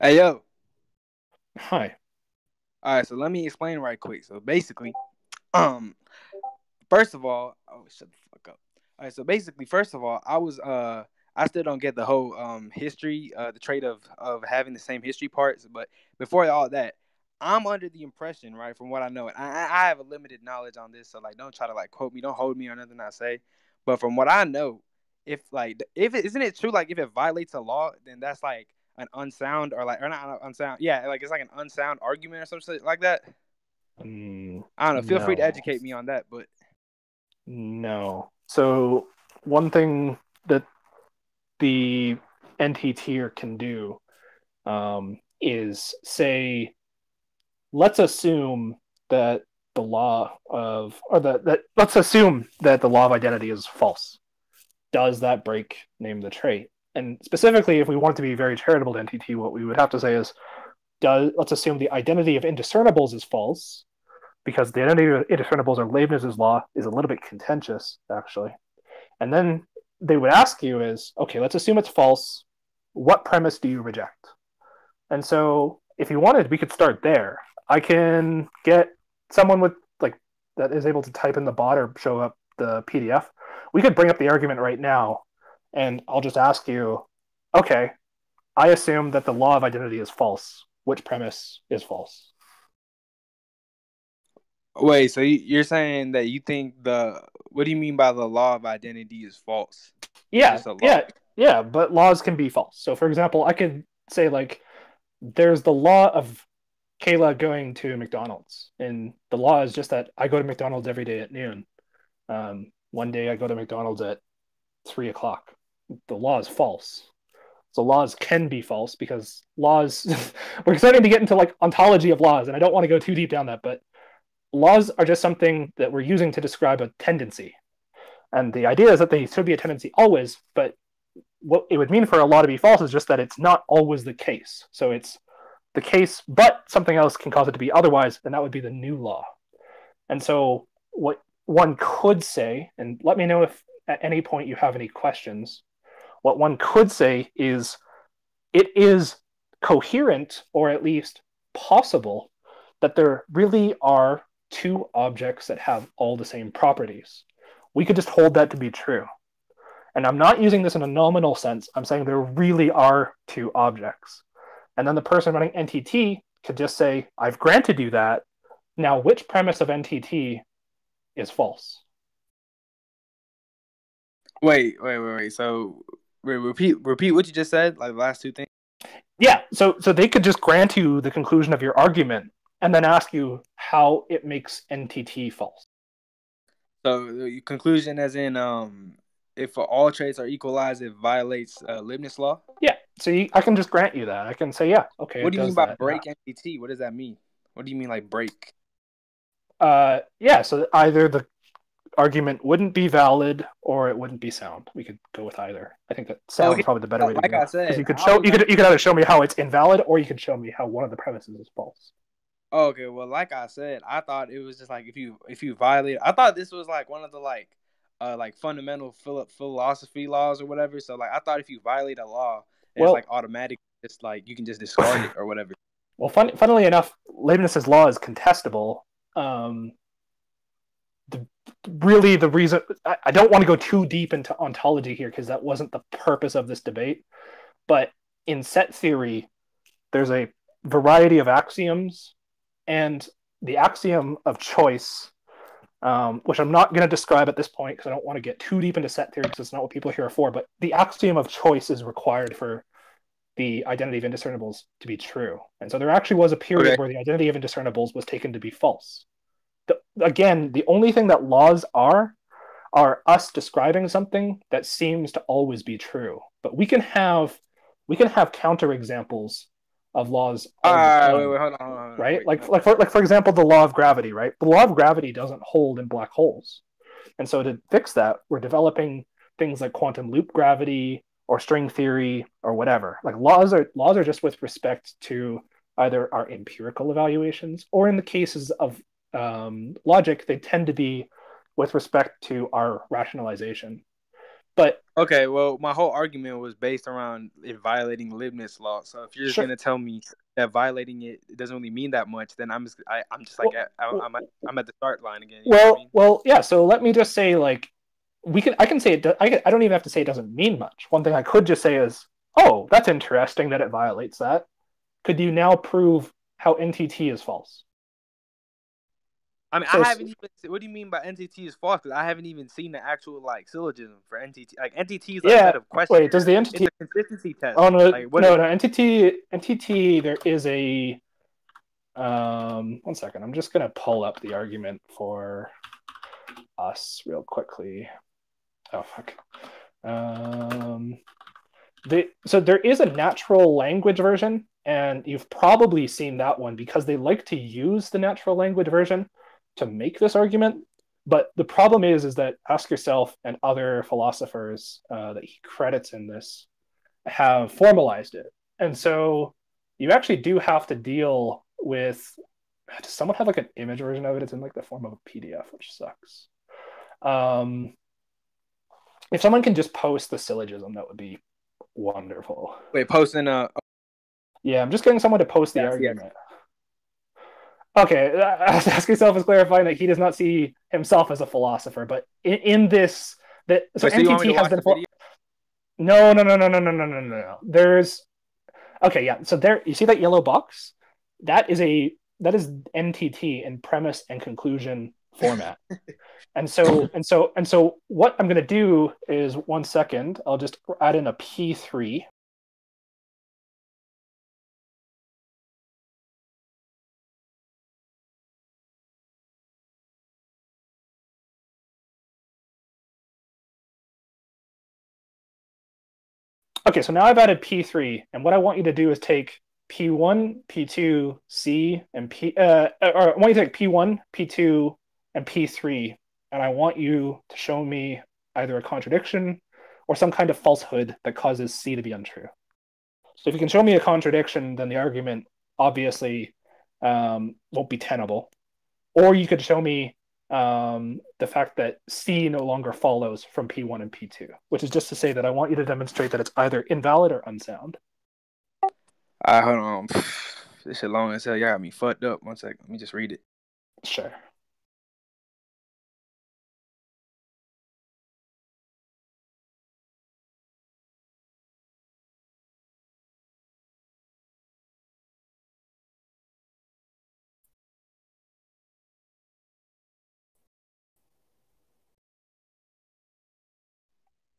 Hey yo. Hi. All right, so let me explain right quick. So basically, um, first of all, oh shut the fuck up. All right, so basically, first of all, I was uh, I still don't get the whole um history, uh, the trait of of having the same history parts. But before all that, I'm under the impression, right, from what I know, and I, I have a limited knowledge on this, so like, don't try to like quote me, don't hold me on nothing I say. But from what I know, if like, if it isn't it true, like, if it violates a law, then that's like an unsound or like or not unsound, yeah, like it's like an unsound argument or something like that. Mm, I don't know. Feel free to educate me on that, but No. So one thing that the NT tier can do um, is say, let's assume that the law of or that that let's assume that the law of identity is false. Does that break name the trait? And specifically, if we want to be very charitable to NTT, what we would have to say is, does let's assume the identity of indiscernibles is false, because the identity of indiscernibles or Leibniz's law is a little bit contentious, actually. And then they would ask you is, okay, let's assume it's false. What premise do you reject? And so if you wanted, we could start there. I can get someone with like that is able to type in the bot or show up the PDF. We could bring up the argument right now, and I'll just ask you, okay, I assume that the law of identity is false. Which premise is false? wait. So you- you're saying that you think the what do you mean by the law of identity is false? Yeah, yeah, yeah, but laws can be false. So, for example, I could say like, there's the law of Kayla going to McDonald's, and the law is just that I go to McDonald's every day at noon. Um, one day I go to McDonald's at three o'clock. The law is false. So laws can be false because laws. we're starting to get into like ontology of laws, and I don't want to go too deep down that, but laws are just something that we're using to describe a tendency. And the idea is that they should be a tendency always, but what it would mean for a law to be false is just that it's not always the case. So it's the case, but something else can cause it to be otherwise, and that would be the new law. And so what one could say, and let me know if at any point you have any questions, what one could say is it is coherent or at least possible that there really are two objects that have all the same properties. We could just hold that to be true. And I'm not using this in a nominal sense. I'm saying there really are two objects. And then the person running NTT could just say, I've granted you that. Now, which premise of NTT is false? Wait, wait, wait, wait. So repeat repeat what you just said, like the last two things. Yeah, so so they could just grant you the conclusion of your argument and then ask you how it makes NTT false. So the conclusion, as in, um, if all traits are equalized, it violates uh, Leibniz law. Yeah, so you, I can just grant you that. I can say, yeah, okay. what do you mean by that. break NTT? What does that mean? What do you mean like break? Uh, yeah, so either the argument wouldn't be valid or it wouldn't be sound. We could go with either. I think that sound Okay. is probably the better way to Like go. I said, you could show you could you could either show me how it's invalid or you could show me how one of the premises is false. Okay, well, like I said, I thought it was just like if you if you violate, I thought this was like one of the like uh like fundamental philo- philosophy laws or whatever. So like I thought if you violate a law, it's Well- like automatic. It's like you can just discard it or whatever. Well, fun, funnily enough, Leibniz's law is contestable. Um, really, the reason I, I don't want to go too deep into ontology here because that wasn't the purpose of this debate. But in set theory, there's a variety of axioms, and the axiom of choice, um, which I'm not going to describe at this point because I don't want to get too deep into set theory because it's not what people here are for. But the axiom of choice is required for the identity of indiscernibles to be true. And so there actually was a period Okay. where the identity of indiscernibles was taken to be false. Again, the only thing that laws are are us describing something that seems to always be true. But we can have we can have counterexamples of laws right, ah, wait, wait, hold on, hold on, right? wait, like like for like for example, the law of gravity, right? The law of gravity doesn't hold in black holes. And so to fix that, we're developing things like quantum loop gravity or string theory or whatever. Like laws are laws are just with respect to either our empirical evaluations or in the cases of um, logic, they tend to be with respect to our rationalization. But Okay, well, my whole argument was based around it violating Leibniz law. So if you're just Sure. gonna tell me that violating it doesn't really mean that much, then I'm just I, I'm just like Well, I, I'm, at, I'm at the start line again. know I well, mean? well, yeah. So let me just say, like, we can. I can say it. do- I, can- I don't even have to say it doesn't mean much. One thing I could just say is, oh, that's interesting that it violates that. Could you now prove how NTT is false? I mean, so I haven't even. What do you mean by NTT is false? Because I haven't even seen the actual like syllogism for NTT. Like NTT is like Yeah, a set of questions. Wait, does the a consistency test. Oh no, Like, what no, no. NTT, NTT. There is a. Um, one second. I'm just gonna pull up the argument for us real quickly. Oh fuck. Um, the so there is a natural language version, and you've probably seen that one because they like to use the natural language version to make this argument. But the problem is, is that Ask Yourself and other philosophers uh, that he credits in this have formalized it, and so you actually do have to deal with. Does someone have like an image version of it? It's in like the form of a PDF, which sucks. Um, if someone can just post the syllogism, that would be wonderful. Wait, posting a. Yeah, I'm just getting someone to post the Yes, yes. Okay, ask yourself is clarifying that he does not see himself as a philosopher, but in, in this, that so Wait, so NTT to has been. the no, no, no, no, no, no, no, no, no, no. There's okay, yeah. So there, you see that yellow box? That is a that is NTT in premise and conclusion format. and so and so and so what I'm going to do is one second. I'll just add in a P3. Okay, so now I've added P3, and what I want you to do is take P1, P2, C, and P. Uh, or I want you to take P1, P2, and P3, and I want you to show me either a contradiction or some kind of falsehood that causes C to be untrue. So if you can show me a contradiction, then the argument obviously um, won't be tenable. Or you could show me um, the fact that C no longer follows from P1 and P2, which is just to say that I want you to demonstrate that it's either invalid or unsound. Alright, hold on. This shit long as hell. Y'all got me fucked up. One second. Let me just read it. Sure.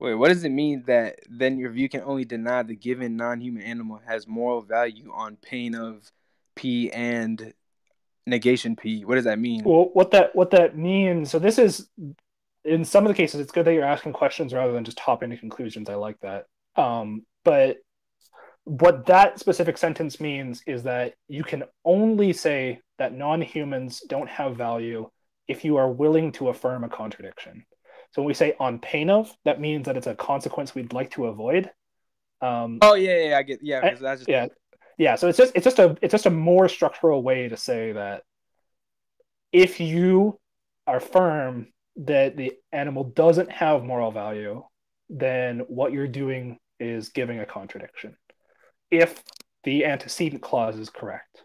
Wait, what does it mean that then your view can only deny the given non-human animal has moral value on pain of P and negation P? What does that mean? Well, what that what that means. So this is in some of the cases, it's good that you're asking questions rather than just hopping to conclusions. I like that. Um, but what that specific sentence means is that you can only say that non-humans don't have value if you are willing to affirm a contradiction. So when we say on pain of, that means that it's a consequence we'd like to avoid. Um, Oh yeah, yeah, I get yeah. I- that's just, yeah, yeah. So it's just it's just a it's just a more structural way to say that if you are firm that the animal doesn't have moral value, then what you're doing is giving a contradiction. If the antecedent clause is correct.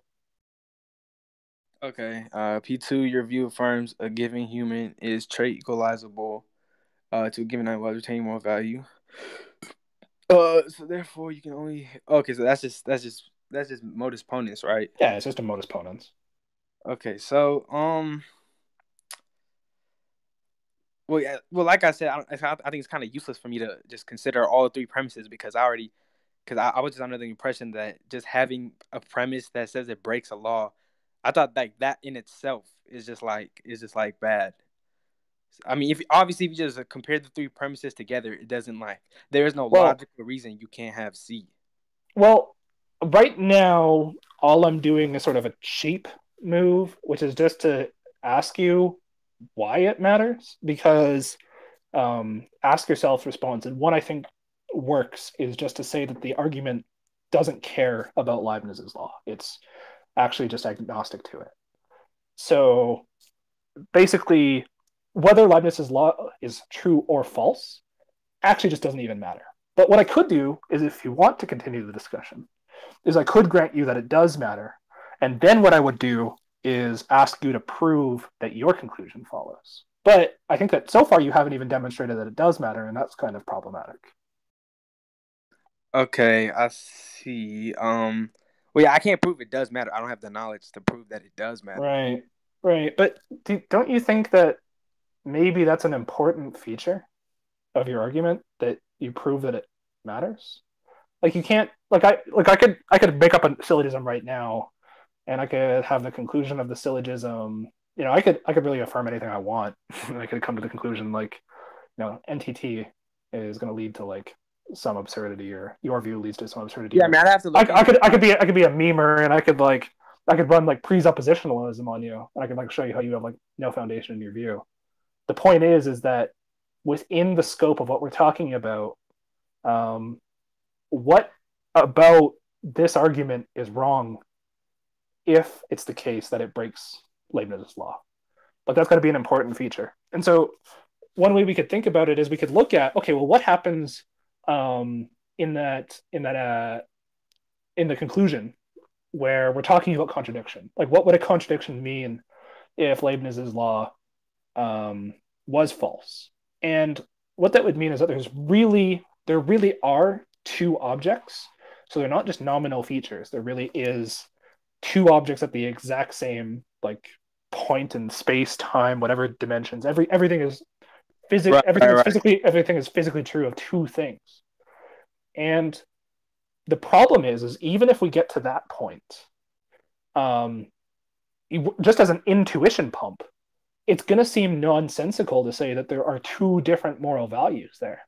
Okay. Uh, P two, your view affirms a given human is trait equalizable uh, to a given animal while retaining more value. Uh, so therefore, you can only okay. So that's just that's just that's just modus ponens, right? Yeah, it's just a modus ponens. Okay. So um. Well, yeah, well, like I said, I, I I think it's kind of useless for me to just consider all three premises because I already, because I, I was just under the impression that just having a premise that says it breaks a law, I thought like that in itself is just like is just like bad. I mean, if obviously if you just compare the three premises together, it doesn't like there is no Well- logical reason you can't have C. Well, right now, all I'm doing is sort of a cheap move, which is just to ask you why it matters. Because um, ask yourself response, and what I think works is just to say that the argument doesn't care about Leibniz's law. It's actually just agnostic to it. So basically, whether Leibniz's law is true or false actually just doesn't even matter. But what I could do is, if you want to continue the discussion, is I could grant you that it does matter, and then what I would do is ask you to prove that your conclusion follows. But I think that so far you haven't even demonstrated that it does matter, and that's kind of problematic. Okay, I see. Um, well, yeah, I can't prove it does matter. I don't have the knowledge to prove that it does matter. Right, right. But do, don't you think that maybe that's an important feature of your argument that you prove that it matters? Like you can't, like I, like I could, I could make up a syllogism right now, and I could have the conclusion of the syllogism. You know, I could, I could really affirm anything I want. And I could come to the conclusion like, you know, NTT is going to lead to like some absurdity or your view leads to some absurdity. Yeah, man, I have to. I, I, could I could be I could be a memer and I could like I could run like presuppositionalism on you and I could like show you how you have like no foundation in your view. The point is is that within the scope of what we're talking about, um, what about this argument is wrong if it's the case that it breaks Leibniz's law. But that's going to be an important feature. And so one way we could think about it is we could look at okay, well, what happens um, in that in that uh, in the conclusion where we're talking about contradiction. Like, what would a contradiction mean if Leibniz's law um, was false? And what that would mean is that there's really there really are two objects. So they're not just nominal features. There really is two objects at the exact same like point in space, time, whatever dimensions. Every everything is physically right, everything right, is physically everything is physically true of two things. And the problem is, is even if we get to that point, um, just as an intuition pump, it's going to seem nonsensical to say that there are two different moral values there.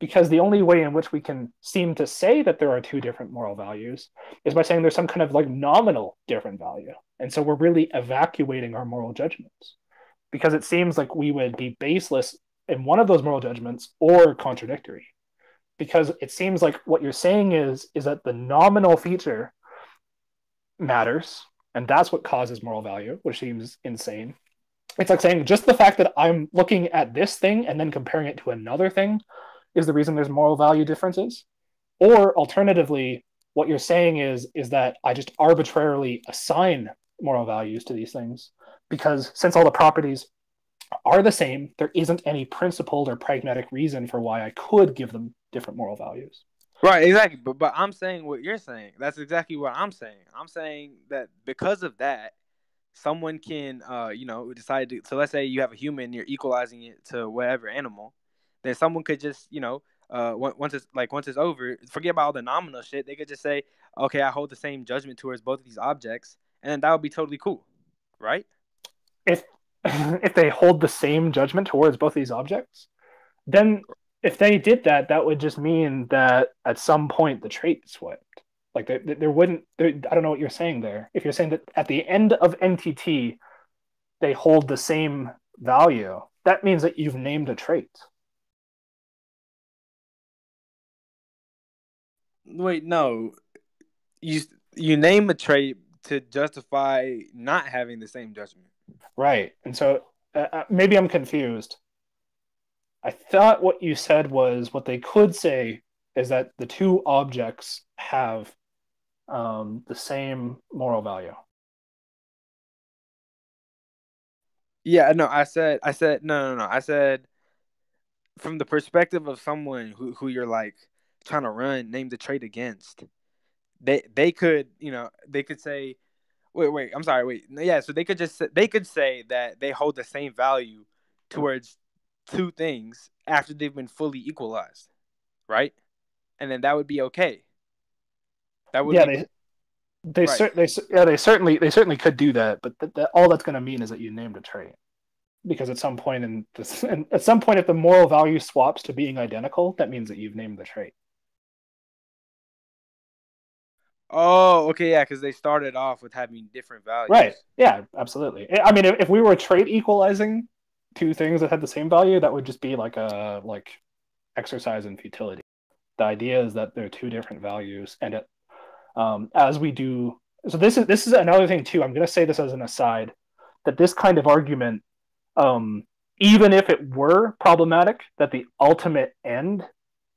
Because the only way in which we can seem to say that there are two different moral values is by saying there's some kind of like nominal different value. And so we're really evacuating our moral judgments because it seems like we would be baseless in one of those moral judgments or contradictory because it seems like what you're saying is is that the nominal feature matters and that's what causes moral value which seems insane it's like saying just the fact that i'm looking at this thing and then comparing it to another thing is the reason there's moral value differences or alternatively what you're saying is is that i just arbitrarily assign moral values to these things because since all the properties are the same, there isn't any principled or pragmatic reason for why I could give them different moral values. Right, exactly. But but I'm saying what you're saying. That's exactly what I'm saying. I'm saying that because of that, someone can uh you know decide to so let's say you have a human, you're equalizing it to whatever animal, then someone could just, you know, uh once it's like once it's over, forget about all the nominal shit. They could just say, Okay, I hold the same judgment towards both of these objects, and then that would be totally cool. Right? If if they hold the same judgment towards both these objects, then if they did that, that would just mean that at some point the trait swapped. Like there, there wouldn't. There, I don't know what you're saying there. If you're saying that at the end of NTT, they hold the same value, that means that you've named a trait. Wait, no. You you name a trait to justify not having the same judgment. Right. And so uh, uh, maybe I'm confused. I thought what you said was what they could say is that the two objects have um, the same moral value. Yeah, no, I said, I said, no, no, no. I said, from the perspective of someone who, who you're like trying to run, name the trait against, they they could, you know, they could say, wait, wait, I'm sorry, wait, yeah. So they could just they could say that they hold the same value towards two things after they've been fully equalized, right? And then that would be okay. That would yeah. Be... They they, right. cer- they yeah they certainly they certainly could do that, but th- that, all that's going to mean is that you named a trait. Because at some point in this, and at some point, if the moral value swaps to being identical, that means that you've named the trait. Oh, okay, yeah, because they started off with having different values. Right. Yeah, absolutely. I mean, if, if we were trait equalizing two things that had the same value, that would just be like a like exercise in futility. The idea is that there are two different values, and it, um, as we do, so this is this is another thing too. I'm going to say this as an aside that this kind of argument, um, even if it were problematic, that the ultimate end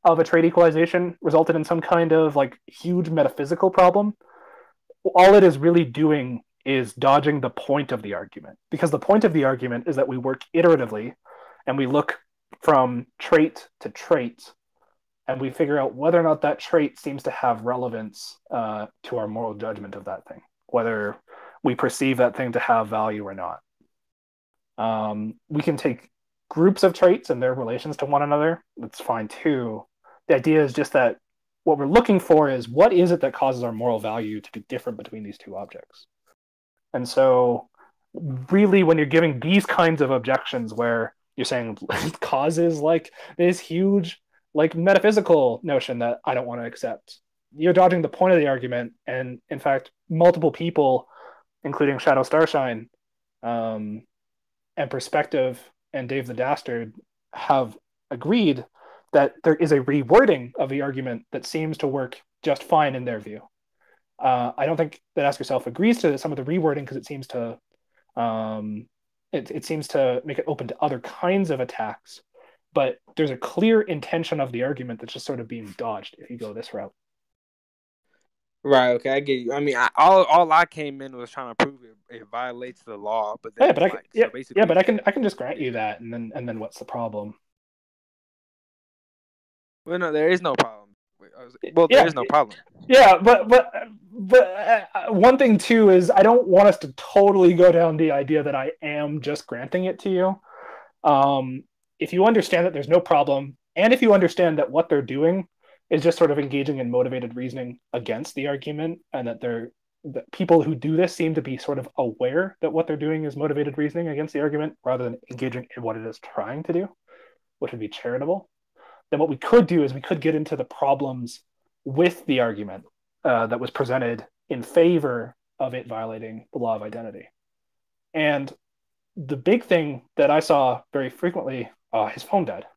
of a trait equalization resulted in some kind of like huge metaphysical problem, all it is really doing is dodging the point of the argument. Because the point of the argument is that we work iteratively and we look from trait to trait and we figure out whether or not that trait seems to have relevance uh, to our moral judgment of that thing, whether we perceive that thing to have value or not. Um, we can take groups of traits and their relations to one another. That's fine too. The idea is just that what we're looking for is what is it that causes our moral value to be different between these two objects. And so, really, when you're giving these kinds of objections where you're saying causes like this huge, like metaphysical notion that I don't want to accept, you're dodging the point of the argument. And in fact, multiple people, including Shadow Starshine, um, and Perspective and Dave the Dastard have agreed that there is a rewording of the argument that seems to work just fine in their view. Uh, I don't think that Ask Yourself agrees to some of the rewording because it seems to um, it, it seems to make it open to other kinds of attacks. But there's a clear intention of the argument that's just sort of being dodged if you go this route. Right. Okay, I get you. I mean, I, all all I came in was trying to prove it, it violates the law, but yeah, but I can, yeah, so yeah, but I can I can just grant you that, and then and then what's the problem? Well, no, there is no problem. Well, there yeah, is no problem. Yeah, but but but uh, one thing too is I don't want us to totally go down the idea that I am just granting it to you. Um, if you understand that there's no problem, and if you understand that what they're doing is just sort of engaging in motivated reasoning against the argument, and that they're that people who do this seem to be sort of aware that what they're doing is motivated reasoning against the argument rather than engaging in what it is trying to do, which would be charitable. Then what we could do is we could get into the problems with the argument uh, that was presented in favor of it violating the law of identity. And the big thing that I saw very frequently, uh, his phone died.